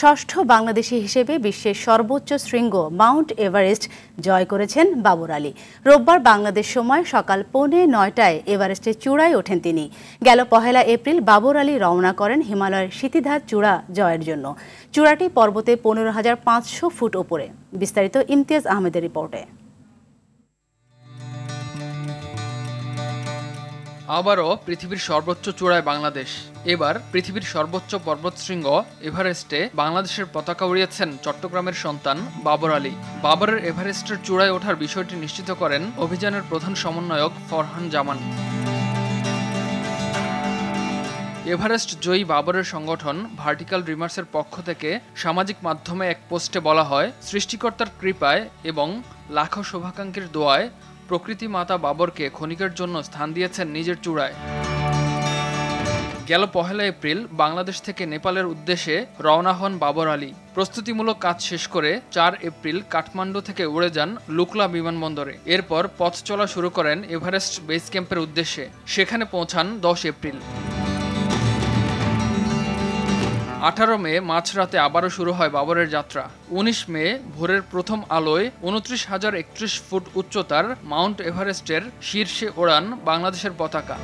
ষষ্ঠ বাংলাদেশি হিসেবে বিশ্বের সর্বোচ্চ শৃঙ্গ মাউন্ট এভারেস্ট জয় করেছেন বাবর আলী। রোববার বাংলাদেশ সময় সকাল পৌনে নয়টায় এভারেস্টের চূড়ায় ওঠেন তিনি। গেল পহেলা এপ্রিল বাবর আলী রওনা করেন হিমালয়ের সিতিধার চূড়া জয়ের জন্য। চূড়াটি পর্বতে পনেরো হাজার পাঁচশো ফুট ওপরে। বিস্তারিত ইমতিয়াজ আহমেদের রিপোর্টে। আবারও পৃথিবীর সর্বোচ্চ চূড়ায় বাংলাদেশ। এবার পৃথিবীর সর্বোচ্চ পর্বতশৃঙ্গ এভারেস্টে বাংলাদেশের পতাকা উড়িয়েছেন চট্টগ্রামের সন্তান বাবর আলী। বাবরের এভারেস্টের চূড়ায় ওঠার বিষয়টি নিশ্চিত করেন অভিযানের প্রধান সমন্বয়ক ফরহান জামান। এভারেস্ট জয়ী বাবরের সংগঠন ভার্টিক্যাল রিমার্সের পক্ষ থেকে সামাজিক মাধ্যমে এক পোস্টে বলা হয়, সৃষ্টিকর্তার কৃপায় এবং লাখো শুভাকাঙ্ক্ষীর দোয়ায় প্রকৃতি মাতা বাবরকে ক্ষণিকের জন্য স্থান দিয়েছেন নিজের চূড়ায়। গেল পহেলা এপ্রিল বাংলাদেশ থেকে নেপালের উদ্দেশ্যে রওনা হন বাবর আলী। প্রস্তুতিমূলক কাজ শেষ করে চার এপ্রিল কাঠমান্ডু থেকে উড়ে যান লুকলা বিমানবন্দরে। এরপর পথ চলা শুরু করেন এভারেস্ট বেস ক্যাম্পের উদ্দেশ্যে। সেখানে পৌঁছান দশ এপ্রিল। আঠারো মে মাঝরাতে আবারও শুরু হয় বাবরের যাত্রা। উনিশ মে ভোরের প্রথম আলোয় উনত্রিশ হাজার একত্রিশ ফুট উচ্চতার মাউন্ট এভারেস্টের শীর্ষে ওড়ান বাংলাদেশের পতাকা।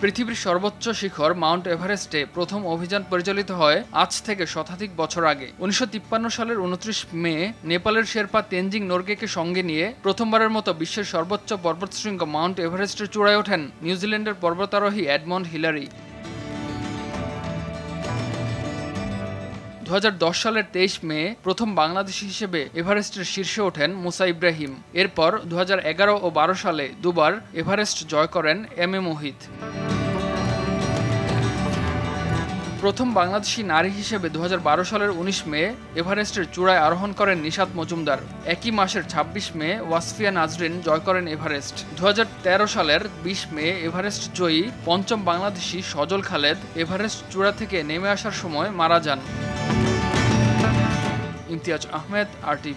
পৃথিবীর সর্বোচ্চ শিখর মাউন্ট এভারেস্টে প্রথম অভিযান পরিচালিত হয় আজ থেকে শতাধিক বছর আগে। উনিশশো তিপ্পান্ন সালের উনত্রিশ মে নেপালের শেরপা তেনজিং নোরগেকে সঙ্গে নিয়ে প্রথমবারের মতো বিশ্বের সর্বোচ্চ পর্বতশৃঙ্গ মাউন্ট এভারেস্টের চূড়ায় ওঠেন নিউজিল্যান্ডের পর্বতারোহী অ্যাডমন্ড হিলারি। দু হাজার দশ সালের তেইশ মে প্রথম বাংলাদেশি হিসেবে এভারেস্টের শীর্ষে ওঠেন মুসা ইব্রাহিম। এরপর দু হাজার এগারো ও বারো সালে দুবার এভারেস্ট জয় করেন এম এ মোহিত। প্রথম বাংলাদেশি নারী হিসেবে দু হাজার বারো সালের ১৯ মে এভারেস্টের চূড়ায় আরোহণ করেন নিশাত মজুমদার। একই মাসের ২৬ মে ওয়াসফিয়া নাজরিন জয় করেন এভারেস্ট। দু হাজার তেরো সালের ২০ মে এভারেস্ট জয়ী পঞ্চম বাংলাদেশি সজল খালেদ এভারেস্ট চূড়া থেকে নেমে আসার সময় মারা যান। इम्तियाज़ अहमद आर टी